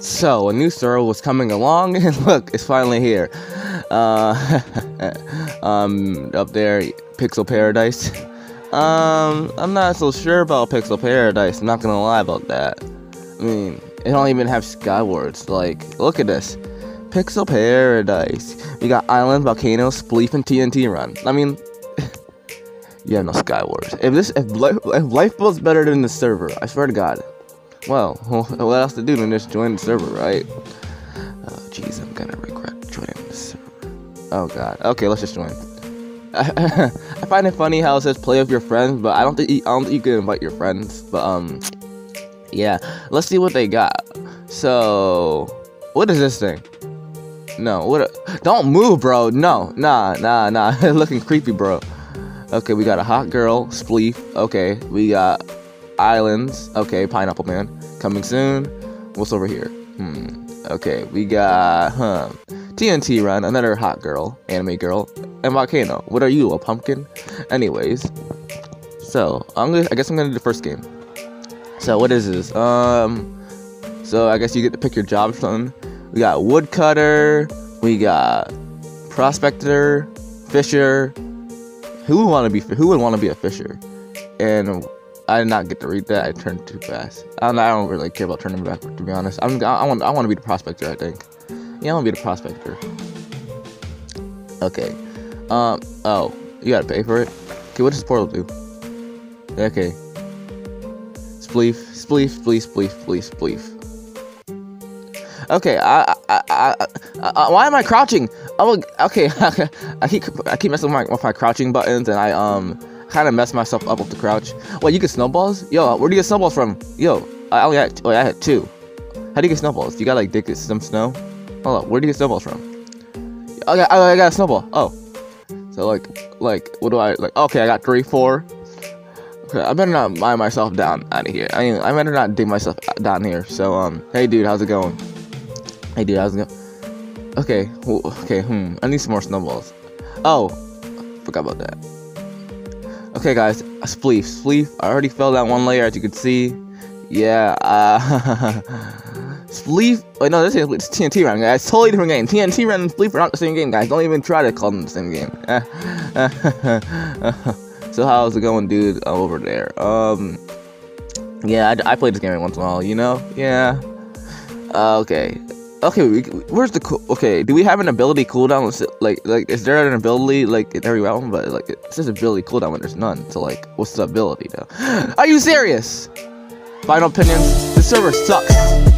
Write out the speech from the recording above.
So, a new server was coming along, and look, it's finally here. Uh, um, up there, Pixel Paradise. Um, I'm not so sure about Pixel Paradise. I'm not gonna lie about that. I mean, it don't even have Skywars. Like, look at this. Pixel Paradise. We got Island, Volcano, Spleef, and TNT Run. I mean, yeah, no Skywars. If this, if, if Lifeboat's better than the server, I swear to God. Well, what else to do than just join the server, right? Oh, jeez, I'm gonna regret joining the server. Oh God. Okay, let's just join. I find it funny how it says play with your friends, but I don't think you, I don't think you can invite your friends. But um, yeah, let's see what they got. So, what is this thing? No, what? A, don't move, bro. No, nah, nah, nah. It's looking creepy, bro. Okay, we got a hot girl, Spleef. Okay, we got Islands. Okay, Pineapple Man coming soon. What's over here? Hmm. Okay, we got huh. TNT Run, another hot girl, anime girl, and Volcano. What are you, a pumpkin? Anyways, so I'm gonna. I guess I'm gonna do the first game. So what is this? Um. So I guess you get to pick your job, son. We got woodcutter. We got prospector, fisher. Who would want to be? Who would want to be a fisher? And I did not get to read that. I turned too fast. I don't, I don't really care about turning back, to be honest. I'm, I want, I want to be the prospector. I think. Yeah, I want to be the prospector. Okay. Um. Oh, you gotta pay for it. Okay, what does portal do? Okay. Spleef, spleef, spleef, spleef, spleef, spleef. Okay, I, I, I, I, why am I crouching? Oh, okay, I keep, I keep messing with my, with my crouching buttons, and I um kind of messed myself up with the crouch. Wait, you get snowballs? Yo, where do you get snowballs from? Yo, I only had, oh, I had two. How do you get snowballs? You got like dig some snow? Hold on, where do you get snowballs from? I, I got a snowball. Oh, so like, like, what do I like? Okay, I got three, four. Okay, I better not mine myself down out of here. I mean, I better not dig myself down here. So, um, hey, dude, how's it going? Hey, dude, how's it going? Okay, okay, hmm. I need some more snowballs. Oh, forgot about that. Okay, guys, a spleef. Spleef, I already fell down one layer, as you can see. Yeah, uh... spleef... Wait, no, this is it's TNT Run, guys. Totally different game. TNT Run and Spleef are not the same game, guys. Don't even try to call them the same game. so how's it going, dude, over there? Um... Yeah, I, I play this game once in a while, you know? Yeah. Uh, okay. Okay, we, where's the cool? Okay, do we have an ability cooldown? Like, like, is there an ability like in every realm? But like, it says ability cooldown when there's none. So like, what's the ability though? Are you serious? Final opinions. The server sucks.